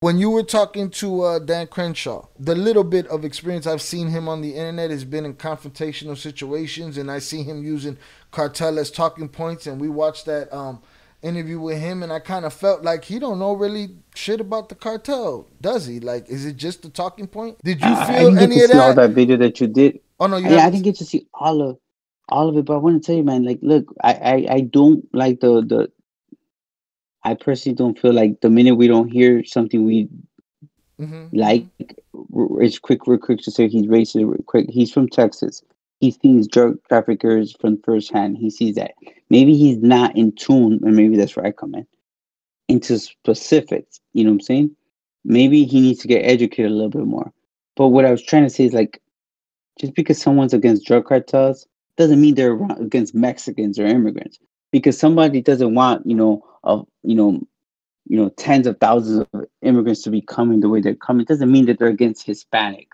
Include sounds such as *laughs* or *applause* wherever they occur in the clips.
When you were talking to uh, Dan Crenshaw, the little bit of experience I've seen him on the internet has been in confrontational situations, and I see him using cartel as talking points. And we watched that um, interview with him, and I kind of felt like he don't know really shit about the cartel, does he? Like, is it just the talking point? Did you I, I feel didn't get any to of see all that? that video that you did. Oh no, you Yeah, I didn't get to see all of all of it, but I want to tell you, man. Like, look, I, I, I don't like the the. I personally don't feel like the minute we don't hear something we Mhm. like, it's quick. We're quick to say he's racist. Quick. He's from Texas. He sees drug traffickers from firsthand. He sees that. Maybe he's not in tune, and maybe that's where I come in into specifics. You know what I'm saying? Maybe he needs to get educated a little bit more. But what I was trying to say is like, just because someone's against drug cartels doesn't mean they're against Mexicans or immigrants. Because somebody doesn't want, you know, of you know, you know, tens of thousands of immigrants to be coming the way they're coming doesn't mean that they're against Hispanic.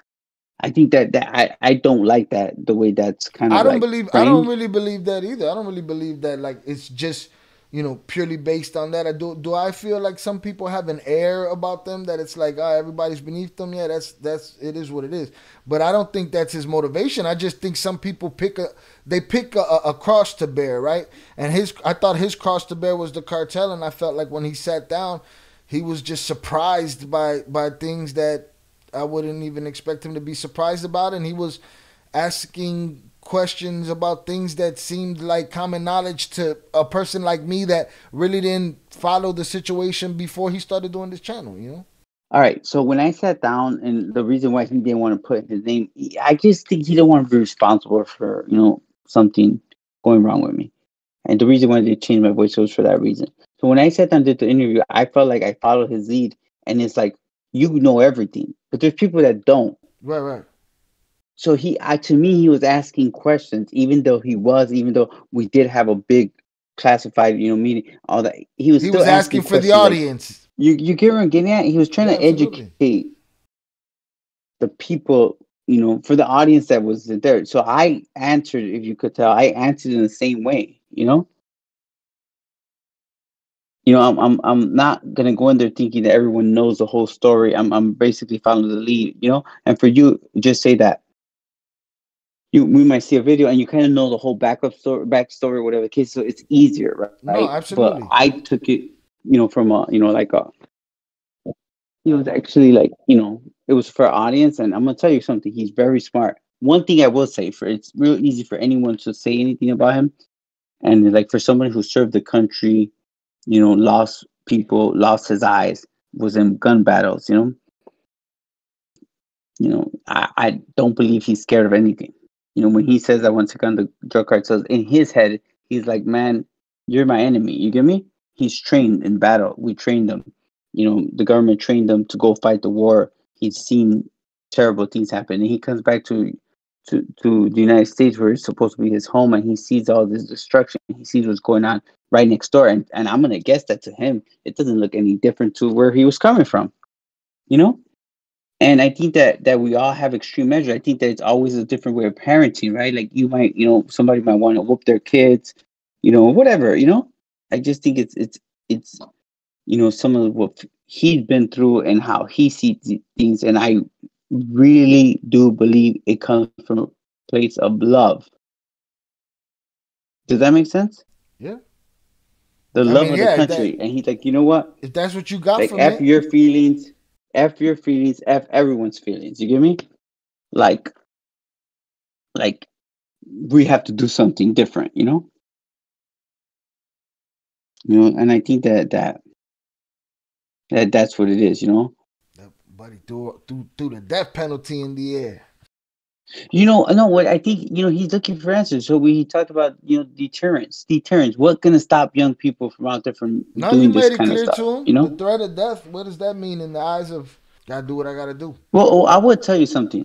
I think that that I, I don't like that the way that's kind of I don't like believe. I don't really believe that either. I don't really believe that like it's just you know purely based on that. I do. Do I feel like some people have an air about them that it's like ah everybody's beneath them? Yeah, that's that's it is what it is. But I don't think that's his motivation. I just think some people pick a they pick a, a cross to bear, right? And his I thought his cross to bear was the cartel, and I felt like when he sat down, he was just surprised by by things that I wouldn't even expect him to be surprised about, and he was asking questions about things that seemed like common knowledge to a person like me that really didn't follow the situation before he started doing this channel. You know? All right. So when I sat down, and the reason why he didn't want to put his name, I just think he didn't want to be responsible for you know something going wrong with me, and the reason why they changed my voice was for that reason. So when I sat down and did the interview, I felt like I followed his lead, and it's like you know everything, but there's people that don't. Right, right. So he, I, to me, he was asking questions, even though he was, even though we did have a big classified, you know, meeting, all that. He was He still was asking for the questions like- audience. you you get what I'm getting at? He was trying Yeah, to absolutely. educate the people, you know, for the audience that was there. So I answered, if you could tell, I answered in the same way, you know. You know, I'm I'm I'm not gonna go in there thinking that everyone knows the whole story. I'm I'm basically following the lead, you know. And for you, just say that you we might see a video and you kind of know the whole backup story, backstory, whatever the case. So it's easier, right? No, absolutely. But I took it, you know, from a you know like a it was actually like you know it was for audience and i'm gonna tell you something he's very smart one thing i will say for it's real easy for anyone to say anything about him and like for someone who served the country you know lost people lost his eyes was in gun battles you know you know i, I don't believe he's scared of anything you know when he says i want to gun the drug cartels in his head he's like man you're my enemy. You get me? He's trained in battle. We trained him. You know the government trained them to go fight the war. He's seen terrible things happen. And he comes back to to to the united states where it's supposed to be his home and he sees all this destruction. He sees what's going on right next door. And, and i'm gonna guess that to him it doesn't look any different to where he was coming from. You know and i think that that we all have extreme measures. I think that it's always a different way of parenting right? Like you might you know somebody might want to whoop their kids you know whatever you know? I just think it's it's it's you know some of what he's been through and how he sees things. And i really do believe it comes from a place of love. Does that make sense? Yeah. the I love mean, of yeah, the that- country. And he's like you know what? If that's what you got like from f it, your feelings f your feelings f everyone's feelings you get me? Like like we have to do something different you know? You know and i think that that that that's what it is you know? Buddy, threw, threw, threw the death penalty in the air. You know no what i think you know he's looking for answers so we talked about you know deterrence deterrence what's going to stop young people from out there from Now you doing this it kind of stuff to him. you know the threat of death. What does that mean in the eyes of gotta do what I gotta do? Well, oh, I would tell you something.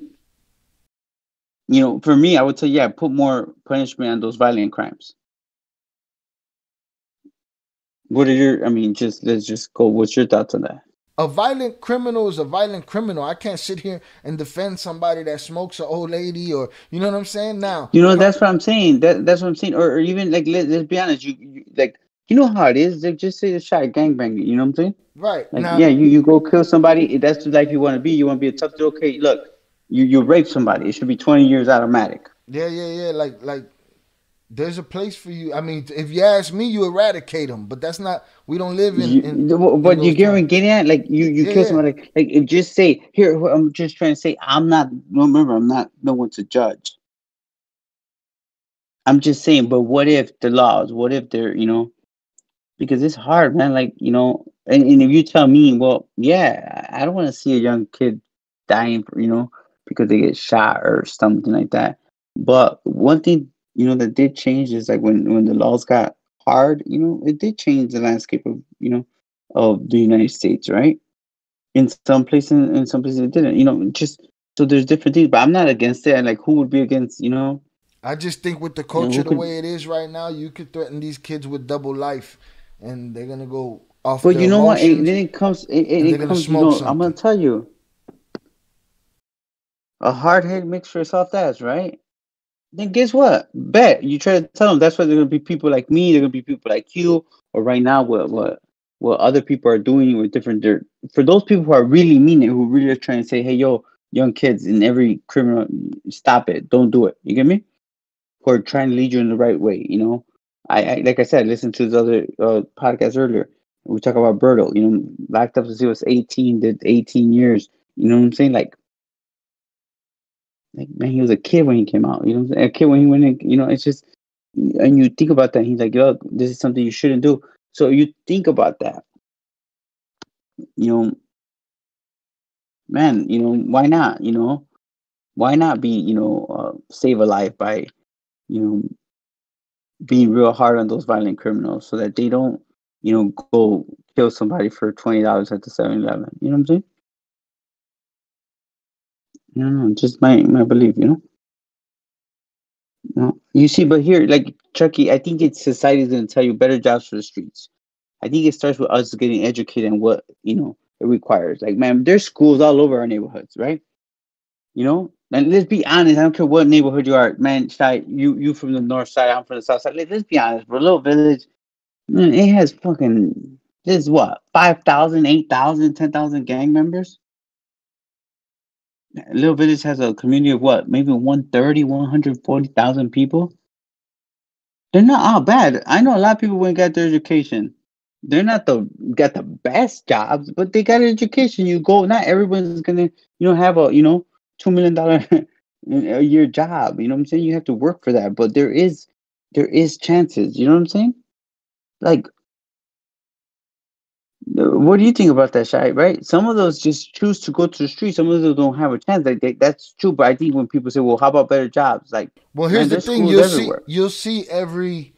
You know, for me, I would say, yeah, put more punishment on those violent crimes. What are your? I mean, just let's just go. What's your thoughts on that? A violent criminal is a violent criminal. I can't sit here and defend somebody that smokes an old lady or you know what I'm saying. Now, You know, that's what I'm saying. That that's what I'm saying. Or, or even like let, let's be honest. You, you like you know how it is. They just say the shot gangbanging. You know what I'm saying? Right. Like, now, yeah, you, you go kill somebody. That's the life you want to be. You want to be a tough dude. Okay, look, you you rape somebody. It should be 20 years automatic. Yeah, yeah, yeah. Like like there's a place for you. I mean, if you ask me, you eradicate them, but that's not. We don't live in. You, in but in you get what I'm getting at? Like you, you Yeah, kill somebody. Like if just say here. I'm just trying to say I'm not. Remember, I'm not no one to judge. I'm just saying. But what if the laws? What if they're you know? Because it's hard, man. Like you know, and, and if you tell me, well, yeah, I I don't want to see a young kid dying, for, you know, because they get shot or something like that. But one thing you know that did change is like when when the laws got hard, you know, it did change the landscape of you know of the United States, right? In some places, in some places it didn't. You know, just so there's different things. But I'm not against it. And like, who would be against? You know, I just think with the You know, culture the could- way it is right now, you could threaten these kids with double life, and they're gonna go off. but you know what? It, then it comes. It, it, it comes. You smoke know, I'm gonna tell you. A hard head makes for a soft ass, right? Then guess what? Bet you try to tell them that's why there are gonna be people like me. There are gonna be people like you, or right now what what what other people are doing with different. They're, for those people who are really mean it, who really are trying to say, "Hey, yo, young kids in every criminal, stop it, don't do it." You get me? Who are trying to lead you in the right way? You know, I, I like I said, listen to the other uh, podcast earlier. We talk about Berto. You know, locked up since he was 18, did 18 years. You know what I'm saying? Like like man, he was a kid when he came out. You know, a kid when he went in. You know, it's just, and you think about that. He's like, look, this is something you shouldn't do. So you think about that. You know, man. You know, why not? You know, why not be? You know, uh, save a life by, you know, being real hard on those violent criminals so that they don't, you know, go kill somebody for twenty dollars at the 7-Eleven. You know what I'm saying? No, no, just my my belief, you know. No, you see, but here, like Chucky, I think it's society's gonna tell you better jobs for the streets. I think it starts with us getting educated and what you know it requires. Like, man, there's schools all over our neighborhoods, right? You know, and let's be honest. I don't care what neighborhood you are, man. Chi, you you from the north side, I'm from the south side. Let, let's be honest, bro. Little village, man, it has fucking this what 5,000, 8,000, 10,000 gang members. Little Village has a community of what, maybe 130, 140,000 people. They're not all bad. I know a lot of people went got their education. They're not the got the best jobs, but they got education. You go, not everyone's gonna, you know, have a you know two million dollar *laughs* a year job. You know what I'm saying? You have to work for that, but there is there is chances. You know what I'm saying? Like what do you think about that, Chi? Right? Some of those just choose to go to the street. Some of those don't have a chance. Like they, that's true. But I think when people say, "Well, how about better jobs?" Like, Well, man, here's the thing: you'll everywhere. see you'll see every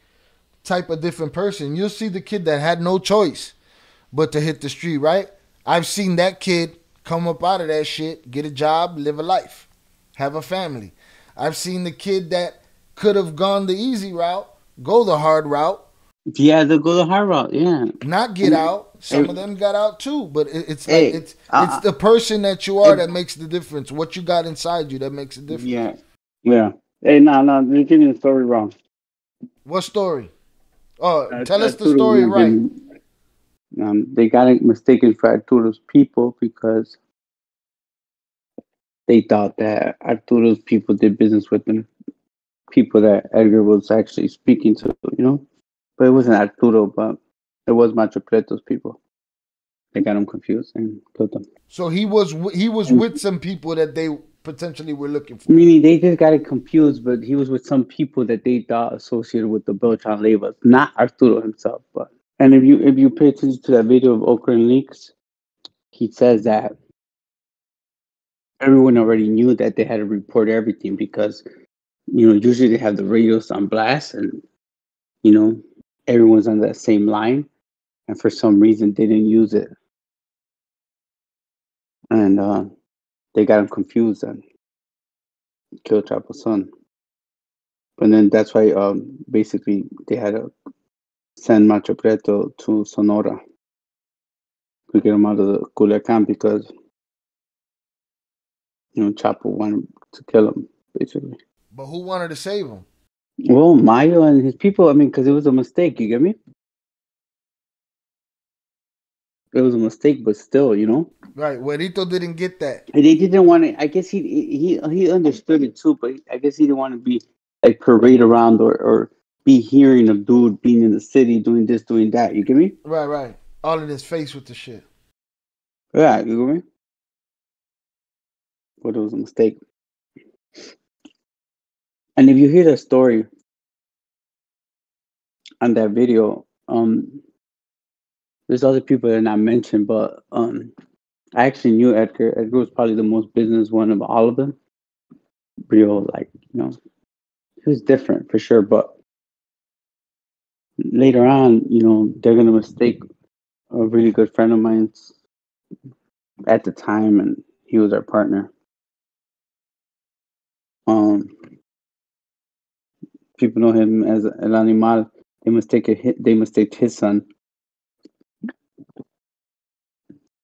type of different person. You'll see the kid that had no choice but to hit the street. Right? I've seen that kid come up out of that shit, get a job, live a life, have a family. I've seen the kid that could have gone the easy route, go the hard route, yeah, they'll go the hard route. Yeah, not get out. Some Hey. of them got out too, but it, it's like it's uh, it's the person that you are hey. that makes the difference. What you got inside you that makes the difference. yeah, yeah. Hey, no, no, you're getting the story wrong. What story? Oh, Uh, tell us the story not right. getting- Um, they got it mistaken for Arturo's people because they thought that Arturo's people did business with them, people that Edgar was actually speaking to, you know. But it wasn't Arturo, but it was Macho Prieto's people. They got him confused and killed them. So he was he was with some people that they potentially were looking for. Meaning they just got it confused, but he was with some people that they thought associated with the Beltran Leyvas, not Arturo himself. But and if you if you pay attention to that video of Ocran Leaks, he says that everyone already knew that they had to report everything because you know usually they have the radios on blast and you know everyone's on that same line, and for some reason they didn't use it, and uh, they got him confused and killed Chapo's son. And then that's why um basically they had to send Macho Prieto to Sonora to get him out of the Culiacan because you know Chapo wanted to kill him basically. But who wanted to save him? Well, Mayo and his people, I mean, because it was a mistake. You get me? it was a mistake, but still, you know. Right, Güerito didn't get that. And they didn't want to. I guess he he he understood it too, but I guess he didn't want to be like parade around or or be hearing of dude being in the city doing this, doing that. You get me? Right, right. All in his face with the shit. Yeah, you get me? But it was a mistake. And if you hear the story on that video, um, there's other people that not mentioned, but um, I actually knew Edgar. Edgar was probably the most business one of all of them. Real, like you know, he was different for sure. But later on, you know, they're gonna mistake a really good friend of mine's at the time, and he was our partner. Um, people know him as El Animal. They mistake a hit. They mistake his son,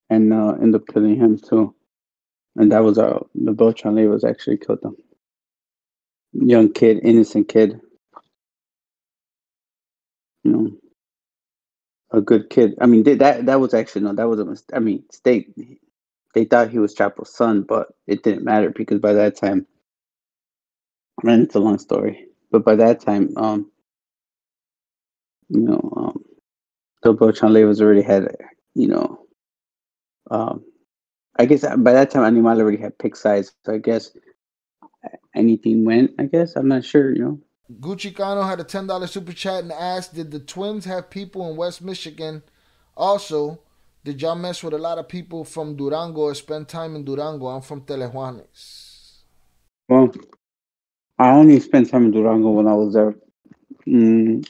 and uh, end up killing him too. And that was our the Beltran was actually killed them. Young kid, innocent kid. You know, a good kid. I mean, they, that that was actually no, that was a mistake. I mean, state they thought he was Chapo's son, but it didn't matter because by that time, mean, it's a long story, but by that time, um, you know, um, the Beltran was already had, you know, um, I guess by that time Animal already had pick size, so I guess anything went. I guess I'm not sure, you know. Gucci Cano had a ten dollar super chat and asked, "Did the twins have people in West Michigan? Also, did y'all mess with a lot of people from Durango or spend time in Durango? I'm from Tepehuanes." Well, I only spent time in Durango when I was there. Mm,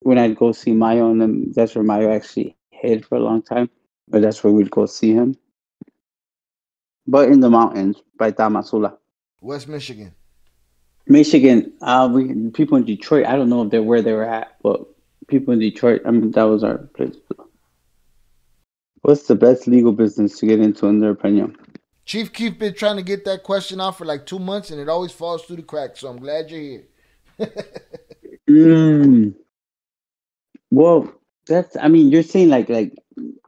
when I'd go see Mayo, and then that's where Mayo actually hid for a long time. But that's where we'd go see him. But in the mountains by Tamazula. West Michigan. Michigan, uh, we people in Detroit. I don't know if they're where they were at, but people in Detroit. I mean, that was our place. What's the best legal business to get into, in their opinion? Chief Keef been trying to get that question out for like two months, and it always falls through the cracks. So I'm glad you're here. mm. Well, that's. I mean, you're saying like like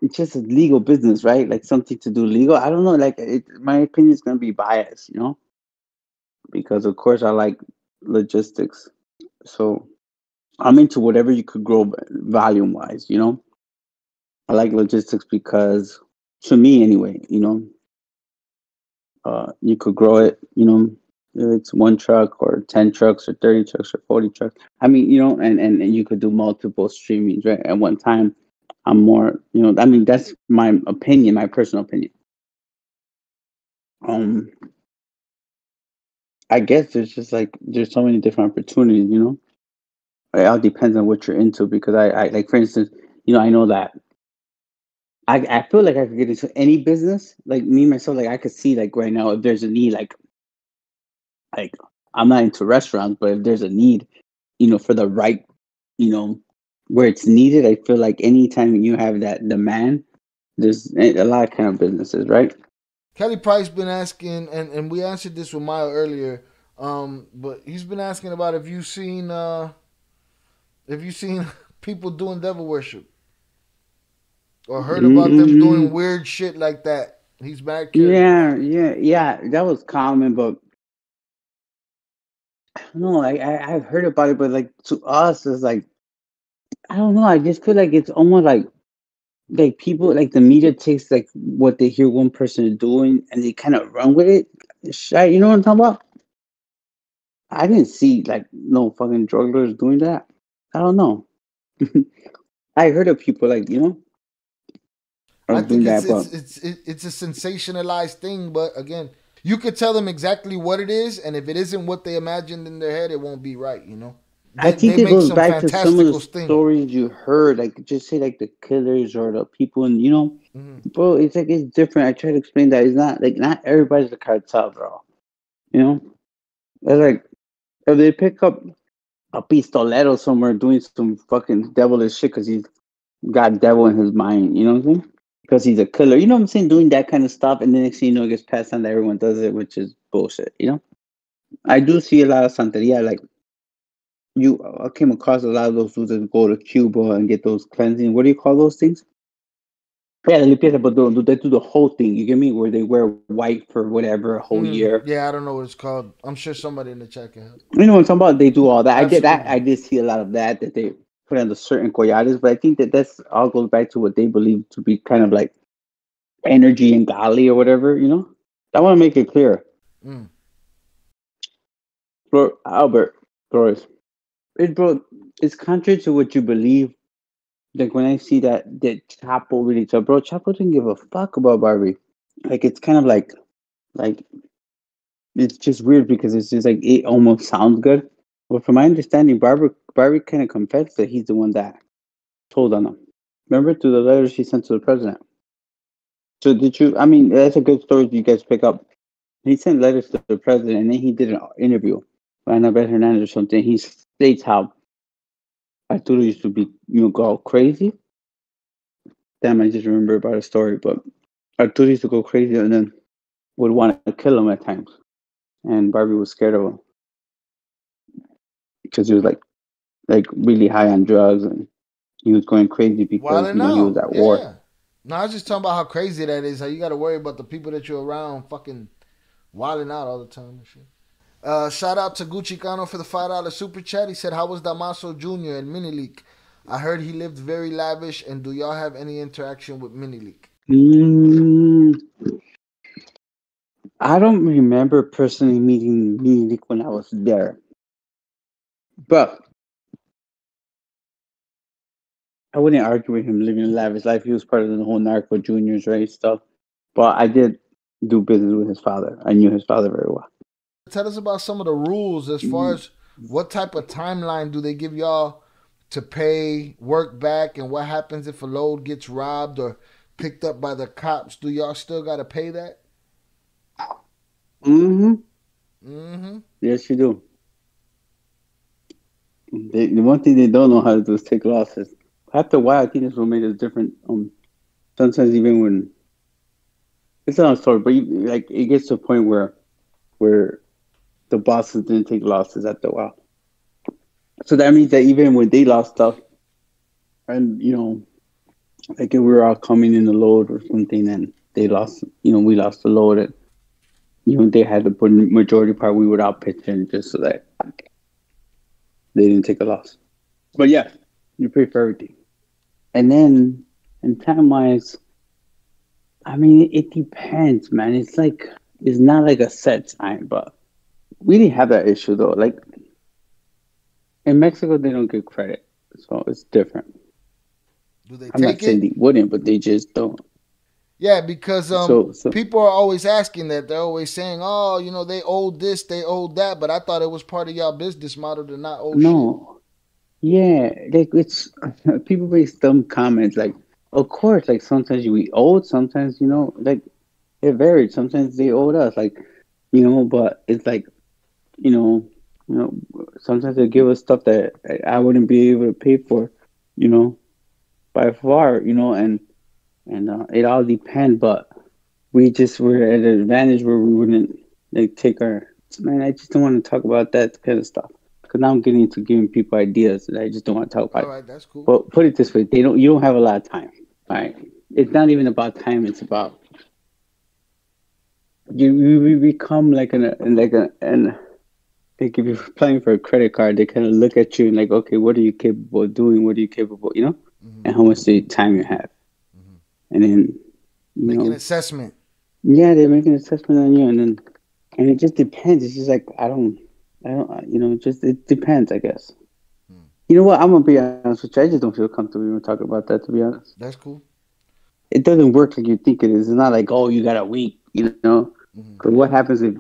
it's just a legal business, right? Like something to do legal. I don't know. Like it, my opinion is gonna be biased, you know because of course I like logistics. So I'm into whatever you could grow volume wise, you know. I like logistics because to me anyway, you know, uh, you could grow it, you know, it's one truck or 10 trucks or 30 trucks or 40 trucks. I mean, you know, and, and, and you could do multiple streamings, right? At one time, I'm more, you know, I mean, that's my opinion, my personal opinion. Um, I guess there's just like there's so many different opportunities, you know. It all depends on what you're into because I, I like for instance, you know, I know that I I feel like I could get into any business. Like me myself, like I could see like right now if there's a need, like like I'm not into restaurants, but if there's a need, you know, for the right, you know, where it's needed, I feel like anytime you have that demand, there's a lot of kind of businesses, right? Kelly Price been asking, and, and we answered this with Maya earlier, um, but he's been asking about if you seen uh, if you seen *laughs* people doing devil worship or heard about mm-hmm. them doing weird shit like that. He's back. here. Yeah, yeah, yeah. That was common, but I don't know. I, I I've heard about it, but like to us, it's like I don't know. I just feel like it's almost like like people like the media takes like what they hear one person doing and they kind of run with it. You know what I'm talking about? I didn't see like no fucking drug dealers doing that. I don't know. *laughs* I heard of people like you know. I think it's, it's, it's, it's, it's a sensationalized thing, but again, you could tell them exactly what it is, and if it isn't what they imagined in their head, it won't be right. You know. I think it goes back to some of the things. stories you heard, like just say like the killers or the people, and you know, mm-hmm. bro, it's like it's different. I try to explain that it's not like not everybody's a cartel, bro. You know, it's like if they pick up a pistolero somewhere doing some fucking devilish shit because he's got devil in his mind, you know what I'm saying? Because he's a killer, you know what I'm saying? Doing that kind of stuff, and the next thing you know, it gets passed on that everyone does it, which is bullshit, you know. I do see a lot of Santeria, like you I came across a lot of those dudes that go to Cuba and get those cleansing. What do you call those things? Yeah, the limpieza, but they do the whole thing? You get me? Where they wear white for whatever a whole Mm, year. Yeah, I don't know what it's called. I'm sure somebody in the chat can help. You know what I'm talking about? They do all that. I did. that. I did see a lot of that that they put on the certain collares, but I think that that's all goes back to what they believe to be kind of like energy and golly or whatever. You know, I want to make it clear. Mm. Bro, Albert, Flores, it bro, it's contrary to what you believe. Like when I see that that Chapo really tough, bro, Chapo didn't give a fuck about Barbie. Like it's kind of like, like it's just weird because it's just like it almost sounds good, but from my understanding, Barbie Barbie kind of confessed that he's the one that told on him. Remember through the letters she sent to the president. So did you? I mean, that's a good story. You guys pick up. He sent letters to the president, and then he did an interview with Anabel Hernandez or something. He states how Arturo used to be, you know, go crazy. Damn, I just remember about a story, but Arturo used to go crazy and then would want to kill him at times, and Barbie was scared of him because he was like, like really high on drugs and he was going crazy because you know, he was at Yeah. war. No, I was just talking about how crazy that is. How you got to worry about the people that you're around fucking wilding out all the time and shit. Uh, shout out to Gucci Cano for the five dollar super chat. He said, "How was Damaso Jr. and Mini Lic? I heard he lived very lavish. And do y'all have any interaction with Mini Lic? Mm, I don't remember personally meeting Munich when I was there, but I wouldn't argue with him living a lavish life. He was part of the whole narco juniors, right? Stuff. But I did do business with his father. I knew his father very well. Tell us about some of the rules as far as what type of timeline do they give y'all to pay work back, and what happens if a load gets robbed or picked up by the cops? Do y'all still got to pay that? Mm-hmm. Mm-hmm. Yes, you do. They, the one thing they don't know how to do is take losses. After a while, I think this will make a different. Um, sometimes even when it's not a story, but you, like it gets to a point where where the bosses didn't take losses after a while. So that means that even when they lost stuff, and you know, like if we were all coming in the load or something, and they lost, you know, we lost the load, and you know, they had to put in majority part, we would all pitch in just so that they didn't take a loss. But yeah, you pay for everything. And then, in time wise, I mean, it depends, man. It's like, it's not like a set time, but we didn't have that issue though. Like, in Mexico, they don't get credit. So it's different. Do they I'm not take saying it? they wouldn't, but they just don't. Yeah, because um, So- so- people are always asking that. They're always saying, "Oh, you know, they owed this, they owed that," but I thought it was part of y'all business model to not owe shit. Yeah, like it's *laughs* people make dumb comments like, of course, like sometimes we owed, sometimes you know, like it varied. Sometimes they owed us, like you know, but it's like, you know, you know, sometimes they give us stuff that I- I wouldn't be able to pay for, you know, by far, you know, and and uh, it all depends. But we just were at an advantage where we wouldn't like take our man. I just don't want to talk about that kind of stuff because now I'm getting into giving people ideas that I just don't want to talk about. All right, that's cool. But put it this way, they don't. You don't have a lot of time. All right. It's not even about time. It's about you. You become like an like a and like if you're applying for a credit card, they kind of look at you and like, okay, what are you capable of doing? What are you capable? You know, Mhm. and how much time you have, Mhm. and then you Make know, an assessment. yeah, they make an assessment on you, and then and it just depends. It's just like I don't, I don't, you know, just it depends, I guess. Hmm. You know what? I'm gonna be honest with you. I just don't feel comfortable even talking about that. To be honest, That's cool. it doesn't work like you think it is. It's not like oh, you got a week. You know, Mhm. because what happens if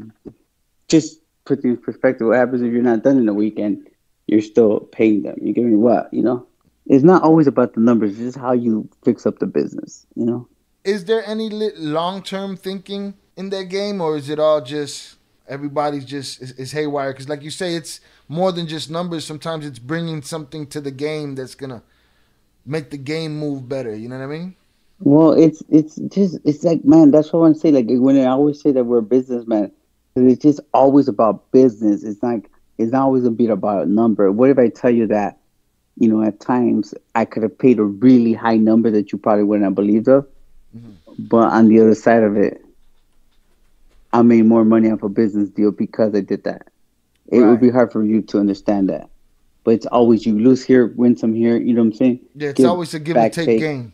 just put things in perspective? What happens if you're not done in a week and you're still paying them? You give me what? You know, it's not always about the numbers. It's just how you fix up the business. You know. Is there any long-term thinking in that game, or is it all just everybody's just is, is haywire? Because, like you say, it's more than just numbers. Sometimes it's bringing something to the game that's gonna make the game move better. You know what I mean? Well, it's it's just it's like man, that's what I want to say. Like when I always say that we're businessmen it's just always about business. It's like it's not always gonna be about a number. What if I tell you that, you know, at times I could have paid a really high number that you probably wouldn't have believed of, Mm-hmm. But on the other side of it, I made more money off a business deal because I did that. It right. would be hard for you to understand that. But it's always you lose here, win some here. You know what I'm saying? Yeah, it's give always a give and take, take game.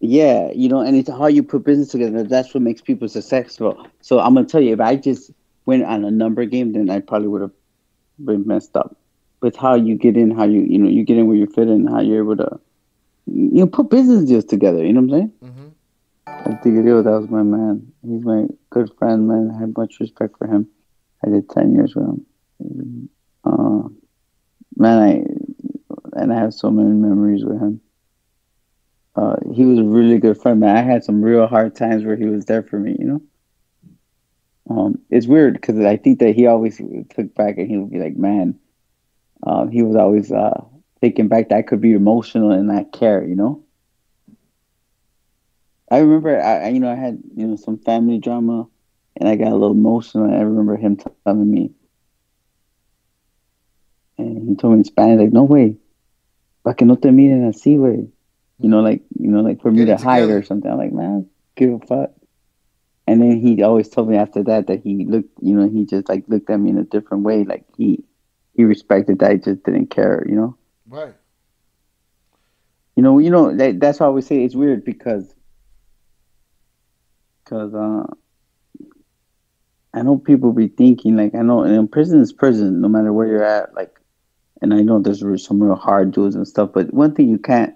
Yeah, you know, and it's how you put business together. That's what makes people successful. So I'm gonna tell you, if I just went on a number game, then I probably would have been messed up. With how you get in, how you you know you get in where you fit in, how you're able to you know put business deals together. You know what I'm saying? Mm-hmm. It that was my man. He's my good friend, man. I have much respect for him. I did ten years with him. Uh, man, I and I have so many memories with him. Uh, he was a really good friend, man. I had some real hard times where he was there for me, you know. Um, it's weird because I think that he always took back and he would be like, man, um, he was always uh, taking back that I could be emotional and not care, you know. I remember, I you know, I had you know some family drama, and I got a little emotional. And I remember him telling me, and he told me in Spanish, like, no way, para que no te miren así, way. You know, like you know, like for me to hide or something. I'm like, man, give a fuck. And then he always told me after that that he looked, you know, he just like looked at me in a different way. Like he he respected that I just didn't care, you know. Right. You know, you know that, that's why I always say it's weird because because uh, I know people be thinking like I know in prison is prison no matter where you're at like, and I know there's some real hard dudes and stuff, but one thing you can't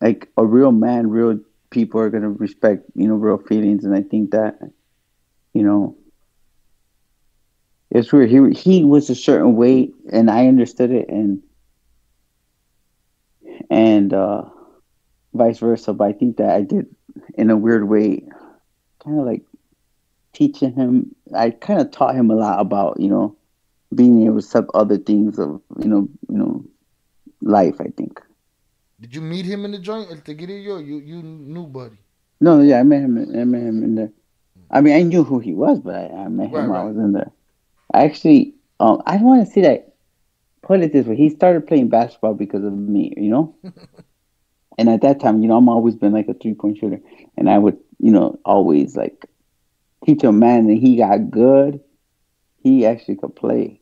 like a real man, real people are gonna respect you know real feelings, and I think that you know it's weird. He he was a certain way, and I understood it, and and uh, vice versa. But I think that I did in a weird way, kind of like teaching him. I kind of taught him a lot about you know being able to accept other things of you know you know life. I think. Did you meet him in the joint, El Tigrillo? You you knew Buddy? No, yeah, I met him. I met him in there. I mean, I knew who he was, but I, I met him right, while right. I was in there. I actually, um, I want to see that. Put it this way: he started playing basketball because of me, you know. *laughs* and at that time, you know, I'm always been like a three point shooter, and I would, you know, always like teach a man that he got good. He actually could play.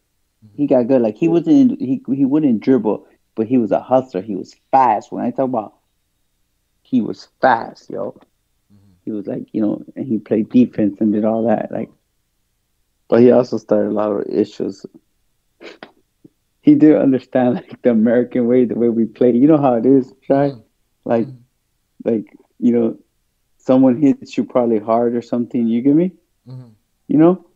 He got good. Like he wasn't. He he wouldn't dribble, but he was a hustler. He was fast. When I talk about, he was fast, yo. Mm-hmm. He was like, you know, and he played defense and did all that. Like, but he also started a lot of issues. he didn't understand like the American way, the way we play. You know how it is, right? Like, mm-hmm. like you know, someone hits you probably hard or something. You get me? Mm-hmm. You know?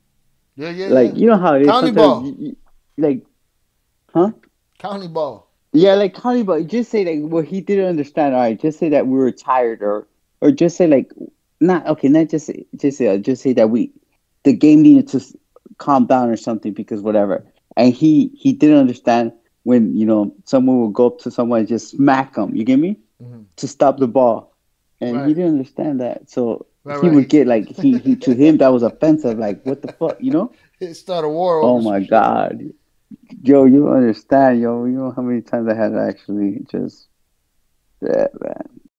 Yeah, yeah. Like yeah. you know how it is. County ball. You, you, like, huh? County ball. Yeah, like county ball. Just say like what he didn't understand. All right, just say that we were tired, or or just say like not okay. Not just say, just say uh, just say that we the game needed to calm down or something because whatever. And he he didn't understand when you know someone would go up to someone and just smack them. You get me? To stop the ball, and right. he didn't understand that. So right, he right. would get like he, he to him that was offensive. Like what the fuck, you know? *laughs* It started a war. Oh my god, yo, you understand, yo? You know how many times I had to actually just, yeah, man.